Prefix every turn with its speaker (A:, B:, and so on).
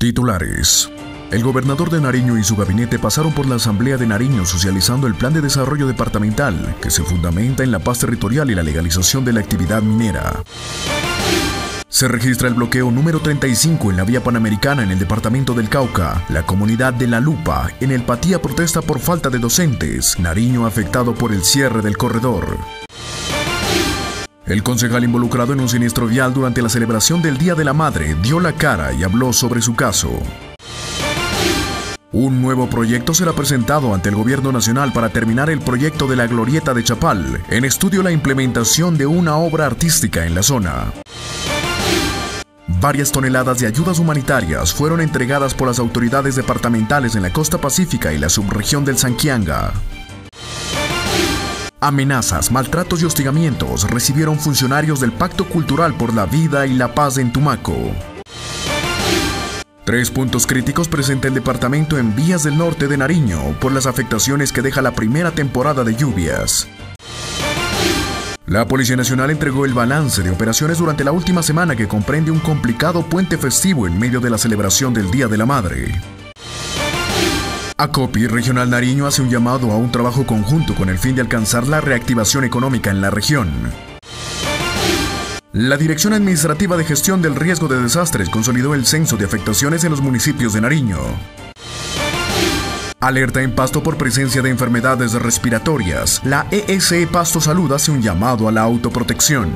A: Titulares. El gobernador de Nariño y su gabinete pasaron por la Asamblea de Nariño socializando el plan de desarrollo departamental que se fundamenta en la paz territorial y la legalización de la actividad minera. Se registra el bloqueo número 35 en la vía panamericana en el departamento del Cauca. La comunidad de La Lupa en el Patía protesta por falta de docentes. Nariño afectado por el cierre del corredor. El concejal involucrado en un siniestro vial durante la celebración del Día de la Madre dio la cara y habló sobre su caso. Un nuevo proyecto será presentado ante el Gobierno Nacional para terminar el proyecto de la Glorieta de Chapal. En estudio la implementación de una obra artística en la zona. Varias toneladas de ayudas humanitarias fueron entregadas por las autoridades departamentales en la costa pacífica y la subregión del Sanquianga. Amenazas, maltratos y hostigamientos recibieron funcionarios del Pacto Cultural por la Vida y la Paz en Tumaco. Tres puntos críticos presenta el departamento en Vías del Norte de Nariño por las afectaciones que deja la primera temporada de lluvias. La Policía Nacional entregó el balance de operaciones durante la última semana que comprende un complicado puente festivo en medio de la celebración del Día de la Madre. ACOPI Regional Nariño hace un llamado a un trabajo conjunto con el fin de alcanzar la reactivación económica en la región. La Dirección Administrativa de Gestión del Riesgo de Desastres consolidó el censo de afectaciones en los municipios de Nariño. Alerta en Pasto por presencia de enfermedades respiratorias. La ESE Pasto Salud hace un llamado a la autoprotección.